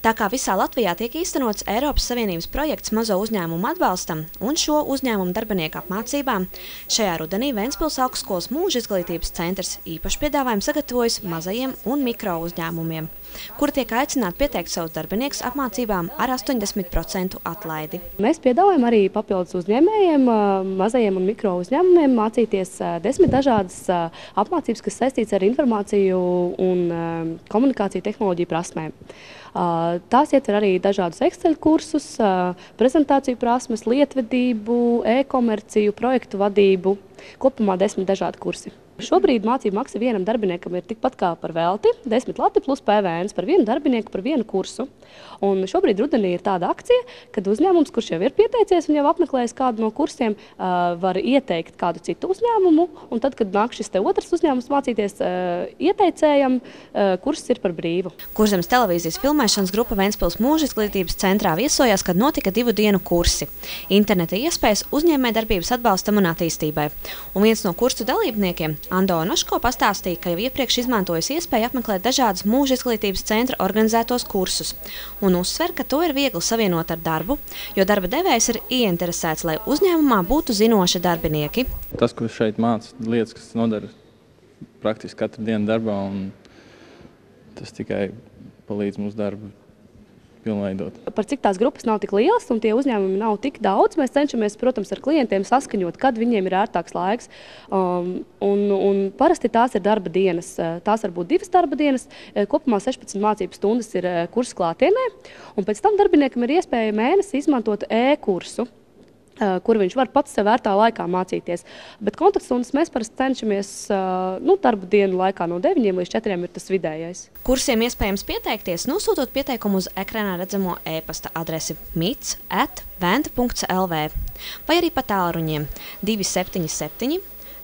Tā kā visā Latvijā tiek īstenots Eiropas Savienības projekts mazo uzņēmumu atbalstam un šo uzņēmumu darbinieku apmācībām, šajā rudenī Ventspils augstskolas mūža izglītības centrs īpaši piedāvājumu sagatavojas mazajiem un mikro uzņēmumiem, kuri tiek aicināti pieteikt savus darbiniekus apmācībām ar 80% atlaidi. Mēs piedāvājam arī papildus uzņēmējiem, mazajiem un mikro uzņēmumiem mācīties desmit dažādas apmācības, kas saistīts ar informāciju un komunikāciju tehnoloģiju prasmēm. Tās ietver arī dažādus Excel kursus, prezentāciju prasmes, lietvedību, e-komerciju, projektu vadību. Kopumā desmit dažādi kursi. Šobrīd mācību maksa vienam darbiniekam ir tikpat kā par velti, 10 lati plus PVN par vienu darbinieku par vienu kursu. Un šobrīd rudenī ir tāda akcija, kad uzņēmums, kurš jau ir pieteicies un jau apmeklējis kādu no kursiem, var ieteikt kādu citu uzņēmumu. Un tad, kad nāk šis otrs uzņēmums mācīties ieteicējam, kurs ir par brīvu. Kurzemes televīzijas filmēšanas grupa Ventspils mūža izglītības centrā viesojās, kad notika divu dienu kursi. Interneta iespējas uzņēmē darbības atbalstam un attīstībai. Un viens no kursu dalībniekiem, Ando Noško, pastāstīja, ka jau iepriekš izmantojis iespēju apmeklēt dažādus mūža izglītības centra organizētos kursus un uzsver, ka to ir viegli savienot ar darbu, jo darba devējs ir ieinteresēts, lai uzņēmumā būtu zinoši darbinieki. Tas, ko šeit māca, lietas, kas nodara praktiski katru dienu darbā, un tas tikai palīdz mūsu darbu pilnveidot. Par cik tās grupas nav tik lielas un tie uzņēmumi nav tik daudz, mēs cenšamies, protams, ar klientiem saskaņot, kad viņiem ir ērtāks laiks. Um, un, un parasti tās ir darba dienas. Tās var būt divas darba dienas. Kopumā 16 mācību stundas ir kursa klātienē. Un pēc tam darbiniekam ir iespēja mēnesi izmantot e-kursu kur viņš var pats sev vērtā laikā mācīties. Bet kontaktstundas mēs parasti cenšamies nu, darba dienu laikā no 9 līdz 4 ir tas vidējais. Kursiem iespējams pieteikties, nosūtot pieteikumu uz ekrānā redzamo e-pasta adresi mits at venta.lv vai arī pa tālruņiem 277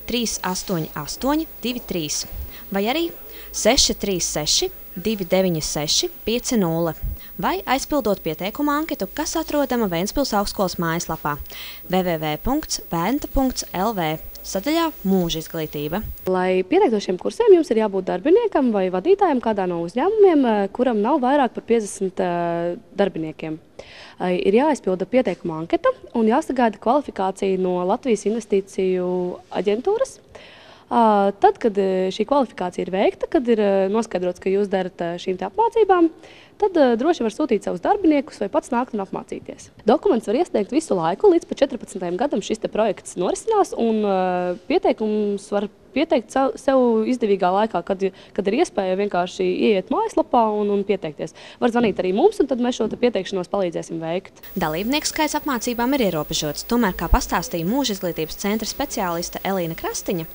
388 23 vai arī 636 296 50 vai aizpildot pieteikuma anketu, kas atrodama Ventspils augstskolas mājaslapā www.venta.lv sadaļā mūža izglītība. Lai pieteiktos šiem kursiem, jums ir jābūt darbiniekam vai vadītājam kādā no uzņēmumiem, eh, kuram nav vairāk par 50 uh, eh, darbiniekiem. Uh, ir jāizpilda pieteikuma anketa un jāsagaida kvalifikācija no Latvijas investīciju aģentūras. Tad, kad šī kvalifikācija ir veikta, kad ir noskaidrots, ka jūs darat šīm apmācībām, tad droši var sūtīt savus darbiniekus vai pats nākt un apmācīties. Dokuments var iesniegt visu laiku, līdz 14. gadam šis projekts norisinās, un pieteikums var pieteikt sev izdevīgā laikā, kad, kad ir iespēja vienkārši ieiet mājaslapā un, un pieteikties. Var zvanīt arī mums, un tad mēs šo pieteikšanos palīdzēsim veikt. Dalībnieku skaits apmācībām ir ierobežots. Tomēr, kā pastāstīja mūža izglītības centra speciāliste Elīna Krastiņa,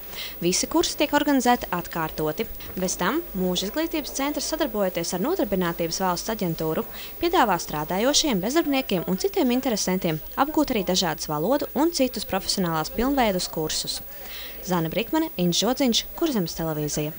visi kursi tiek organizēti atkārtoti. Bez tam mūža izglītības centrs sadarbojoties ar Nodarbinātības valsts aģentūru piedāvā strādājošiem, bezdarbniekiem un citiem interesantiem apgūt arī dažādas valodu un citus profesionālās pilnveidus kursus. Zana Brikmane, Inžodziņš, Kurzemes televīzija.